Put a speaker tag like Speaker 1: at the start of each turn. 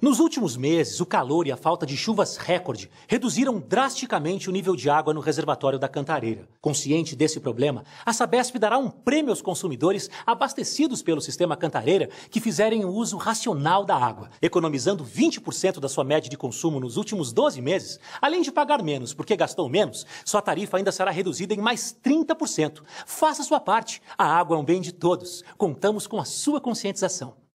Speaker 1: Nos últimos meses, o calor e a falta de chuvas recorde reduziram drasticamente o nível de água no reservatório da Cantareira. Consciente desse problema, a Sabesp dará um prêmio aos consumidores abastecidos pelo sistema Cantareira que fizerem o uso racional da água, economizando 20% da sua média de consumo nos últimos 12 meses. Além de pagar menos porque gastou menos, sua tarifa ainda será reduzida em mais 30%. Faça sua parte. A água é um bem de todos. Contamos com a sua conscientização.